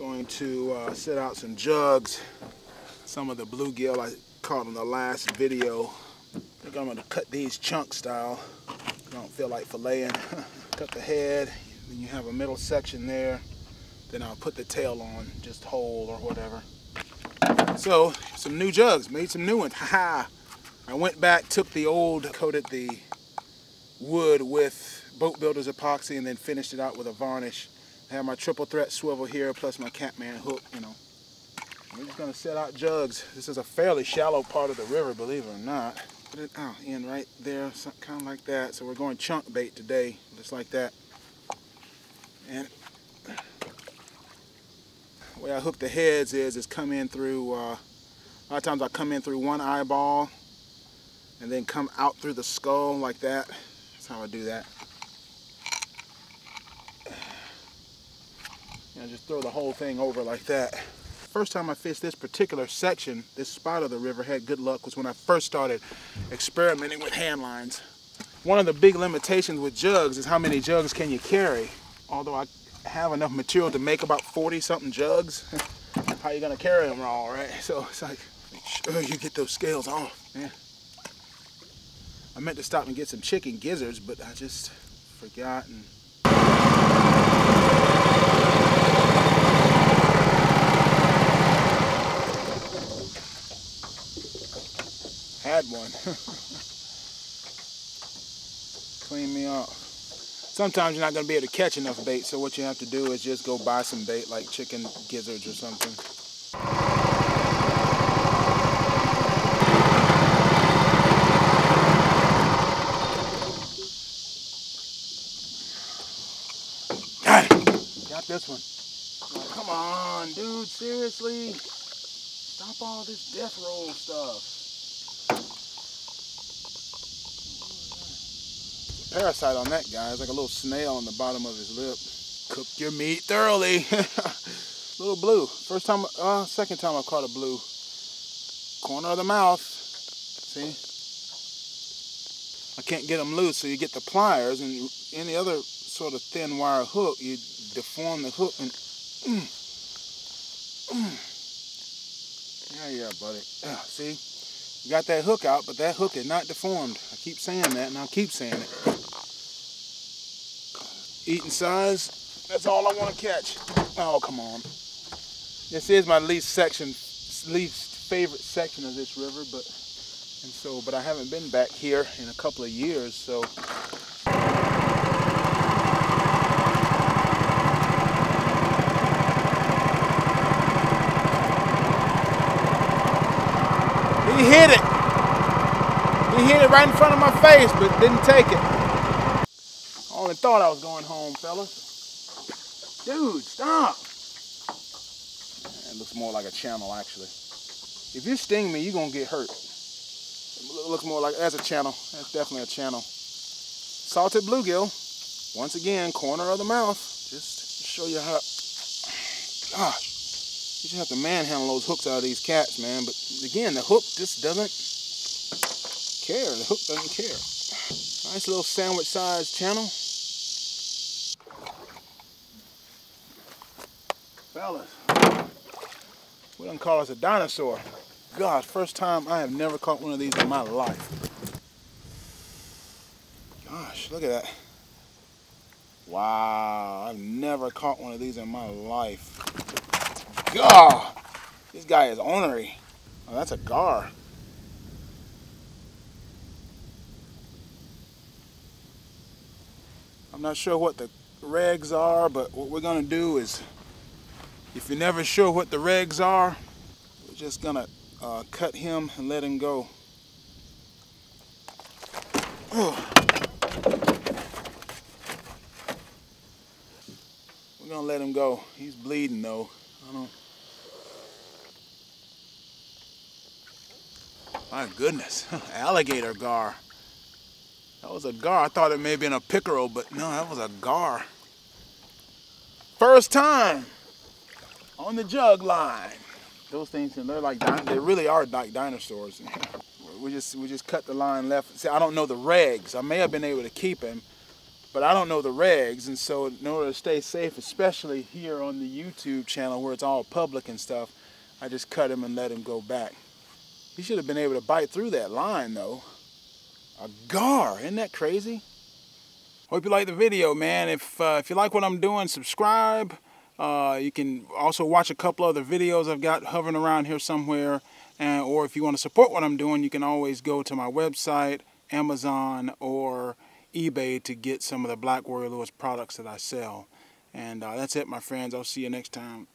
Going to uh, set out some jugs. Some of the bluegill I caught in the last video. I think I'm gonna cut these chunk style. I don't feel like filleting. cut the head, then you have a middle section there. Then I'll put the tail on, just whole or whatever. So, some new jugs, made some new ones, haha. I went back, took the old, coated the wood with boat builder's epoxy and then finished it out with a varnish. I have my triple threat swivel here plus my Catman hook, you know. We're just gonna set out jugs. This is a fairly shallow part of the river, believe it or not. Put it out in right there, kind of like that. So we're going chunk bait today, just like that. And the way I hook the heads is, is come in through, uh, a lot of times I come in through one eyeball and then come out through the skull like that. That's how I do that. You know, just throw the whole thing over like that. First time I fished this particular section, this spot of the river had good luck was when I first started experimenting with hand lines. One of the big limitations with jugs is how many jugs can you carry. Although I have enough material to make about 40 something jugs. How are you gonna carry them all, right? So it's like, make sure you get those scales off, man. I meant to stop and get some chicken gizzards, but I just forgot and had one. Clean me off sometimes you're not going to be able to catch enough bait, so what you have to do is just go buy some bait like chicken gizzards or something. This one. Oh, come on, dude, seriously? Stop all this death roll stuff. Parasite on that guy. It's like a little snail on the bottom of his lip. Cook your meat thoroughly. little blue. First time, uh, second time I caught a blue. Corner of the mouth. See? I can't get them loose, so you get the pliers and any other sort of thin wire hook, you deform the hook and. Mm, mm. Yeah, yeah, buddy. See? You got that hook out, but that hook is not deformed. I keep saying that, and I'll keep saying it eating size. That's all I want to catch. Oh, come on. This is my least section, least favorite section of this river, but and so, but I haven't been back here in a couple of years, so. He hit it. He hit it right in front of my face, but didn't take it thought I was going home, fellas. Dude, stop. It looks more like a channel, actually. If you sting me, you're going to get hurt. It looks more like, that's a channel. That's definitely a channel. Salted bluegill. Once again, corner of the mouth. Just to show you how, gosh. You just have to manhandle those hooks out of these cats, man. But again, the hook just doesn't care. The hook doesn't care. Nice little sandwich sized channel. Fellas, we don't call us a dinosaur. God, first time I have never caught one of these in my life. Gosh, look at that. Wow, I've never caught one of these in my life. God, this guy is ornery. Oh, that's a gar. I'm not sure what the regs are, but what we're gonna do is if you're never sure what the regs are, we're just gonna uh, cut him and let him go. We're gonna let him go. He's bleeding though. My goodness, alligator gar. That was a gar. I thought it may have been a pickerel, but no, that was a gar. First time on the jug line. Those things, they're like, they really are like dinosaurs. we just we just cut the line left. See, I don't know the regs. I may have been able to keep him, But I don't know the regs, and so in order to stay safe, especially here on the YouTube channel where it's all public and stuff, I just cut him and let him go back. He should have been able to bite through that line though. A gar, isn't that crazy? Hope you like the video, man. If, uh, if you like what I'm doing, subscribe. Uh, you can also watch a couple other videos I've got hovering around here somewhere. And, or if you want to support what I'm doing, you can always go to my website, Amazon, or eBay to get some of the Black Warrior Lures products that I sell. And uh, that's it, my friends. I'll see you next time.